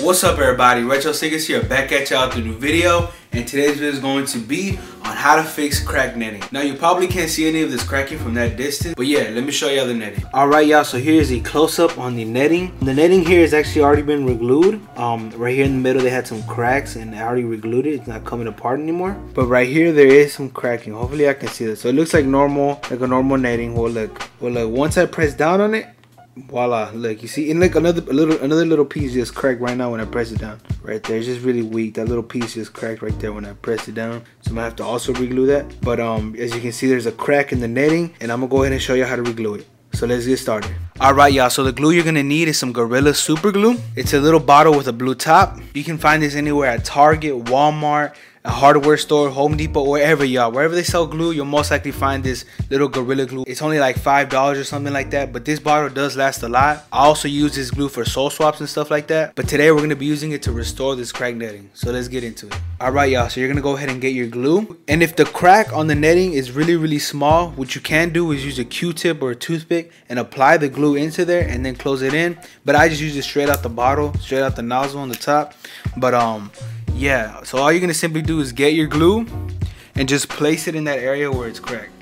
What's up everybody, Retro Sneakers here back at y'all with a new video and today's video is going to be on how to fix crack netting. Now you probably can't see any of this cracking from that distance, but yeah, let me show y'all the netting. Alright y'all, so here's a close-up on the netting. The netting here has actually already been reglued. Um, right here in the middle they had some cracks and I already reglued it. It's not coming apart anymore. But right here there is some cracking. Hopefully I can see this. So it looks like normal, like a normal netting. Well look, well look, once I press down on it, voila look you see and look another little another little piece just cracked right now when i press it down right there. It's just really weak. That little piece just cracked right there when i press it down. So i'm gonna have to also reglue that. But um as you can see there's a crack in the netting and i'm gonna go ahead and show you how to reglue it. So let's get started. All right y'all. So the glue you're gonna need is some gorilla super glue. It's a little bottle with a blue top. You can find this anywhere at target walmart a hardware store, Home Depot, wherever y'all, wherever they sell glue, you'll most likely find this little Gorilla Glue. It's only like $5 or something like that, but this bottle does last a lot. I also use this glue for sole swaps and stuff like that, but today we're gonna be using it to restore this crack netting. So let's get into it. All right, y'all, so you're gonna go ahead and get your glue. And if the crack on the netting is really, really small, what you can do is use a Q-tip or a toothpick and apply the glue into there and then close it in. But I just use it straight out the bottle, straight out the nozzle on the top. But um, yeah so all you're gonna simply do is get your glue and just place it in that area where it's cracked.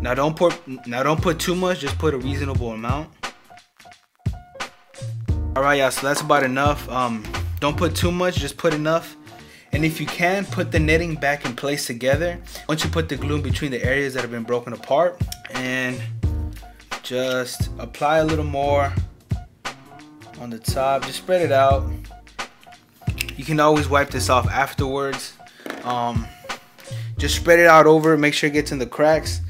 Now don't put now don't put too much just put a reasonable amount. All right yeah so that's about enough. Um don't put too much just put enough. And if you can put the netting back in place together. Once you put the glue in between the areas that have been broken apart and just apply a little more on the top just spread it out you can always wipe this off afterwards. Um, just spread it out over, make sure it gets in the cracks.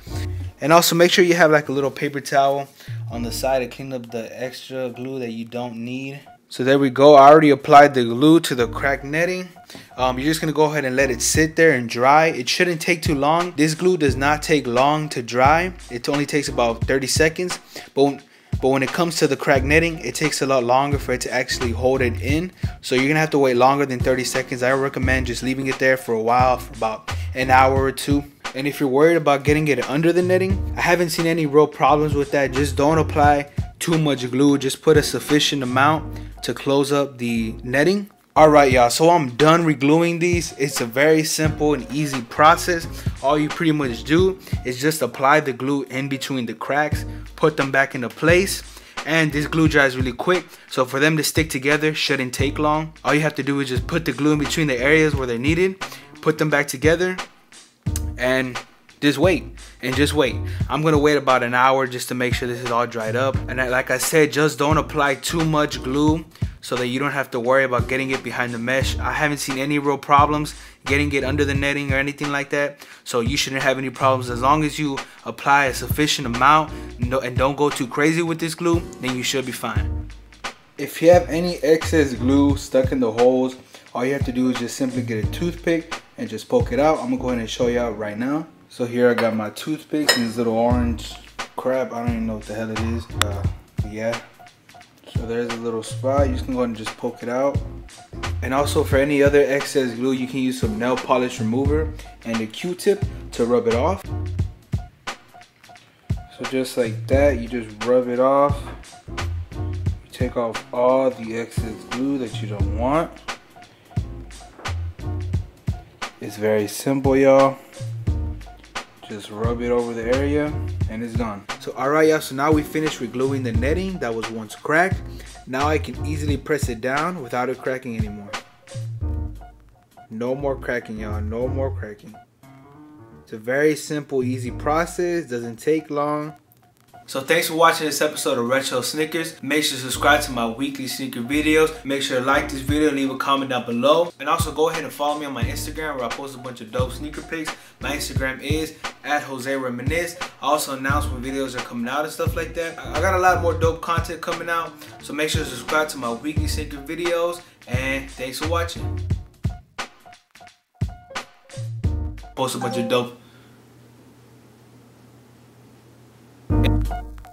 And also make sure you have like a little paper towel on the side to clean up the extra glue that you don't need. So there we go. I already applied the glue to the crack netting. Um, you're just going to go ahead and let it sit there and dry. It shouldn't take too long. This glue does not take long to dry. It only takes about 30 seconds. But but when it comes to the crack netting, it takes a lot longer for it to actually hold it in. So you're gonna have to wait longer than 30 seconds. I recommend just leaving it there for a while, for about an hour or two. And if you're worried about getting it under the netting, I haven't seen any real problems with that. Just don't apply too much glue. Just put a sufficient amount to close up the netting Alright y'all, so I'm done regluing these. It's a very simple and easy process. All you pretty much do is just apply the glue in between the cracks, put them back into place, and this glue dries really quick. So for them to stick together shouldn't take long. All you have to do is just put the glue in between the areas where they're needed, put them back together, and just wait and just wait i'm gonna wait about an hour just to make sure this is all dried up and like i said just don't apply too much glue so that you don't have to worry about getting it behind the mesh. I haven't seen any real problems getting it under the netting or anything like that. So you shouldn't have any problems as long as you apply a sufficient amount and don't go too crazy with this glue, then you should be fine. If you have any excess glue stuck in the holes, all you have to do is just simply get a toothpick and just poke it out. I'm gonna go ahead and show you out right now. So here I got my toothpick and this little orange crap. I don't even know what the hell it is. Uh, yeah, so there's a little spot. You can go and just poke it out. And also for any other excess glue, you can use some nail polish remover and a Q-tip to rub it off. So just like that, you just rub it off. You take off all the excess glue that you don't want. It's very simple, y'all. Just rub it over the area and it's done. So alright y'all, so now we finished regluing the netting that was once cracked. Now I can easily press it down without it cracking anymore. No more cracking y'all, no more cracking. It's a very simple, easy process, doesn't take long. So thanks for watching this episode of Retro Sneakers. Make sure to subscribe to my weekly sneaker videos. Make sure to like this video, leave a comment down below. And also go ahead and follow me on my Instagram where I post a bunch of dope sneaker pics. My Instagram is at Jose Reminisce. I also announce when videos are coming out and stuff like that. I got a lot more dope content coming out. So make sure to subscribe to my weekly sneaker videos. And thanks for watching. Post a bunch of dope えっ